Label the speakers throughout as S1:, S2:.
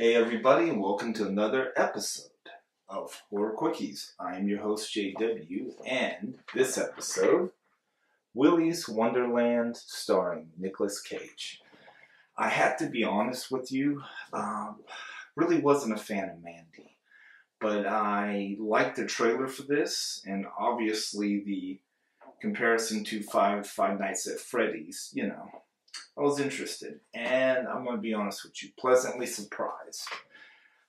S1: Hey everybody, and welcome to another episode of Horror Quickies. I am your host JW, and this episode, Willy's Wonderland, starring Nicolas Cage. I have to be honest with you, um, really wasn't a fan of Mandy, but I liked the trailer for this, and obviously the comparison to Five Five Nights at Freddy's, you know, I was interested, and I'm going to be honest with you, pleasantly surprised.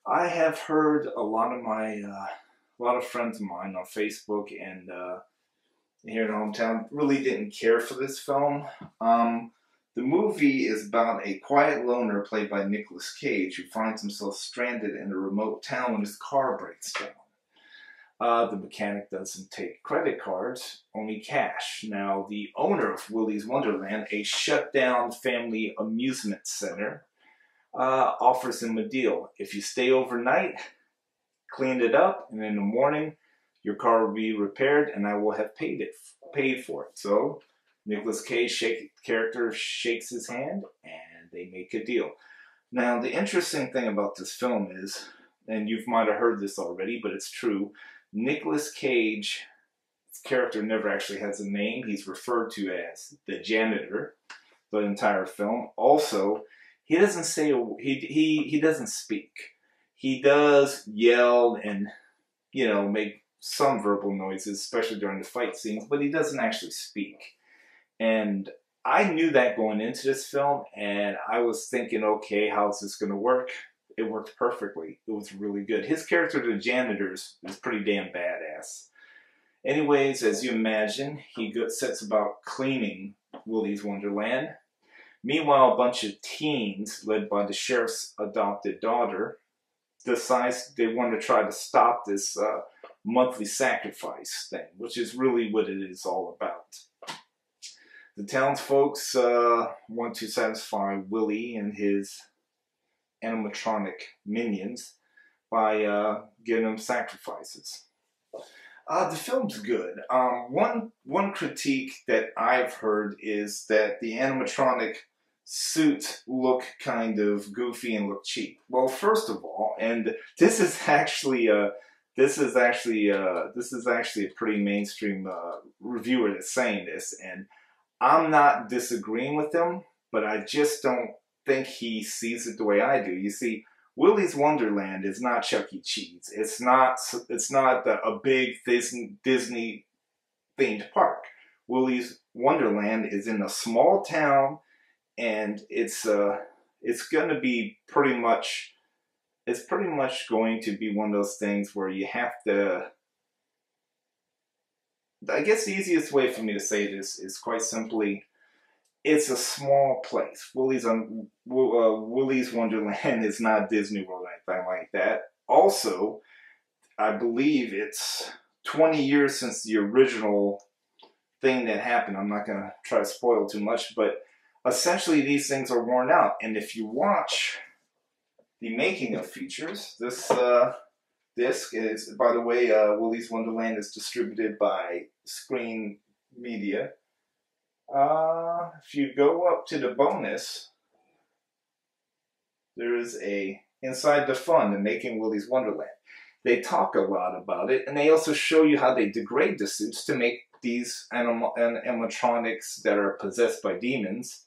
S1: I have heard a lot of my, uh, a lot of friends of mine on Facebook and uh, here in hometown really didn't care for this film. Um, the movie is about a quiet loner played by Nicolas Cage who finds himself stranded in a remote town when his car breaks down. Uh, the mechanic doesn't take credit cards, only cash. Now, the owner of Willy's Wonderland, a shut down family amusement center, uh, offers him a deal. If you stay overnight, clean it up, and in the morning, your car will be repaired, and I will have paid it, paid for it. So, Nicolas Cage shake, character shakes his hand, and they make a deal. Now, the interesting thing about this film is, and you might have heard this already, but it's true Nicolas Cage character never actually has a name. He's referred to as the janitor the entire film. Also, he doesn't say a, he he he doesn't speak. He does yell and you know make some verbal noises, especially during the fight scenes, but he doesn't actually speak. And I knew that going into this film, and I was thinking, okay, how's this going to work? It worked perfectly. It was really good. His character, the janitors, is pretty damn badass. Anyways, as you imagine, he sets about cleaning Willy's Wonderland. Meanwhile, a bunch of teens, led by the sheriff's adopted daughter, decides they want to try to stop this uh, monthly sacrifice thing, which is really what it is all about. The townsfolk uh, want to satisfy Willy and his animatronic minions by uh, giving them sacrifices. Uh, the film's good. Um, one one critique that I've heard is that the animatronic suits look kind of goofy and look cheap. Well, first of all, and this is actually a this is actually a, this is actually a pretty mainstream uh, reviewer that's saying this, and I'm not disagreeing with them, but I just don't think he sees it the way I do. You see, Willy's Wonderland is not Chuck E. Cheese. It's not. It's not the, a big Disney, themed park. Willy's Wonderland is in a small town, and it's uh, it's going to be pretty much. It's pretty much going to be one of those things where you have to. I guess the easiest way for me to say this is quite simply it's a small place. Willy's um, uh, Wonderland is not Disney World or anything like that. Also, I believe it's 20 years since the original thing that happened. I'm not going to try to spoil too much, but essentially these things are worn out. And if you watch the making of features, this uh, disc is, by the way, uh, Wonderland is distributed by Screen Media uh, if you go up to the bonus, there is a Inside the Fun in Making Willy's Wonderland. They talk a lot about it, and they also show you how they degrade the suits to make these animal animatronics that are possessed by demons.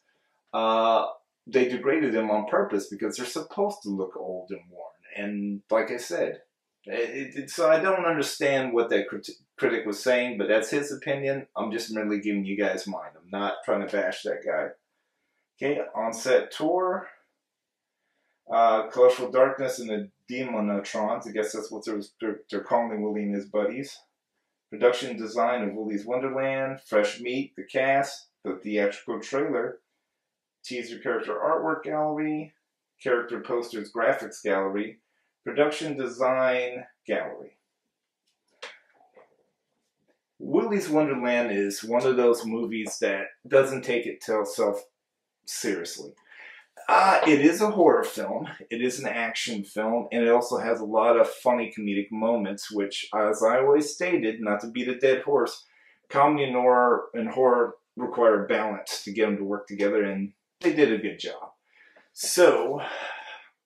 S1: Uh, they degraded them on purpose because they're supposed to look old and worn. And like I said, it, it, so I don't understand what that crit critic was saying, but that's his opinion. I'm just merely giving you guys mine. I'm not trying to bash that guy. Okay, on set tour. Uh, Darkness and the Demonotrons. I guess that's what they're, they're, they're calling Willy and his buddies. Production design of Willy's Wonderland. Fresh meat, the cast, the theatrical trailer. Teaser character artwork gallery. Character posters graphics gallery Production Design Gallery. Willy's Wonderland is one of those movies that doesn't take itself seriously. Uh, it is a horror film, it is an action film, and it also has a lot of funny comedic moments, which, as I always stated, not to beat a dead horse, comedy and horror, and horror require balance to get them to work together, and they did a good job. So,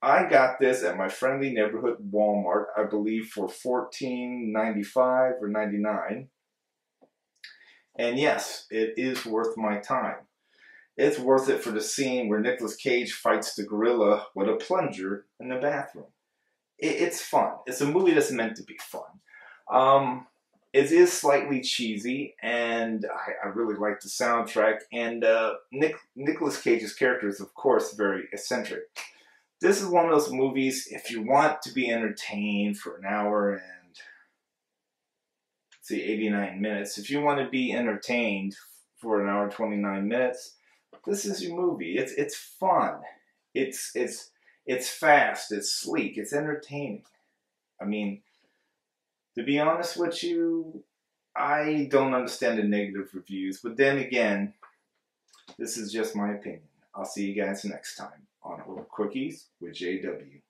S1: I got this at my friendly neighborhood Walmart, I believe for $14.95 or 99 And yes, it is worth my time. It's worth it for the scene where Nicolas Cage fights the gorilla with a plunger in the bathroom. It's fun. It's a movie that's meant to be fun. Um, it is slightly cheesy, and I, I really like the soundtrack. And uh, Nick, Nicolas Cage's character is, of course, very eccentric. This is one of those movies, if you want to be entertained for an hour and see 89 minutes, if you want to be entertained for an hour 29 minutes, this is your movie. It's it's fun. It's it's it's fast. It's sleek. It's entertaining. I mean, to be honest with you, I don't understand the negative reviews. But then again, this is just my opinion. I'll see you guys next time on Old Quickies with JW.